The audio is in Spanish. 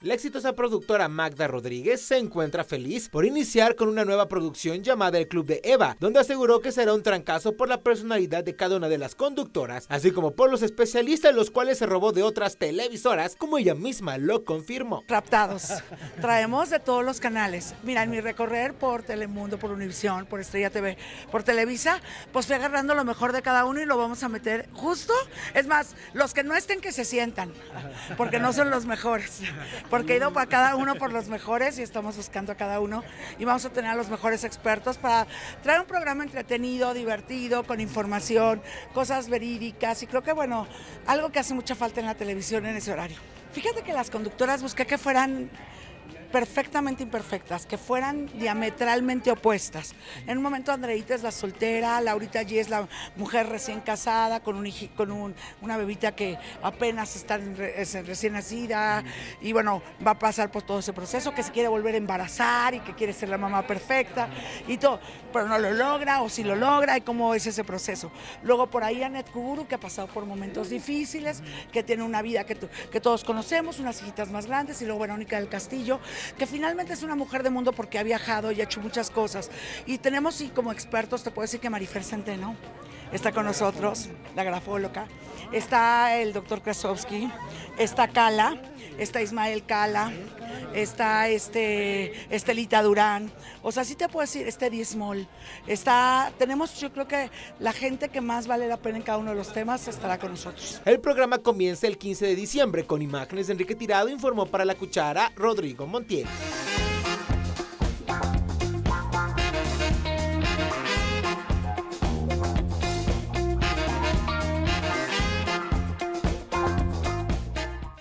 La exitosa productora Magda Rodríguez se encuentra feliz por iniciar con una nueva producción llamada El Club de Eva, donde aseguró que será un trancazo por la personalidad de cada una de las conductoras, así como por los especialistas los cuales se robó de otras televisoras, como ella misma lo confirmó. Raptados. Traemos de todos los canales. Mira, en mi recorrer por Telemundo, por Univisión, por Estrella TV, por Televisa, pues fui agarrando lo mejor de cada uno y lo vamos a meter justo. Es más, los que no estén que se sientan, porque no son los mejores porque he ido para cada uno por los mejores y estamos buscando a cada uno y vamos a tener a los mejores expertos para traer un programa entretenido, divertido, con información, cosas verídicas y creo que bueno, algo que hace mucha falta en la televisión en ese horario. Fíjate que las conductoras busqué que fueran perfectamente imperfectas, que fueran diametralmente opuestas. En un momento Andreita es la soltera, Laurita allí es la mujer recién casada, con, un, con una bebita que apenas está recién nacida y bueno, va a pasar por todo ese proceso, que se quiere volver a embarazar y que quiere ser la mamá perfecta y todo, pero no lo logra o si lo logra y cómo es ese proceso. Luego por ahí Anet Kuguru, que ha pasado por momentos difíciles, que tiene una vida que, que todos conocemos, unas hijitas más grandes y luego Verónica del Castillo, que finalmente es una mujer de mundo porque ha viajado y ha hecho muchas cosas. Y tenemos, y como expertos, te puedo decir que Marifer Centeno está con nosotros, la grafóloga, está el doctor Krasowski, está Cala, está Ismael Cala, está este, Estelita Durán, o sea, sí te puedo decir, este Diesmol, está, tenemos, yo creo que la gente que más vale la pena en cada uno de los temas estará con nosotros. El programa comienza el 15 de diciembre con imágenes de Enrique Tirado, informó para la cuchara Rodrigo Montiel.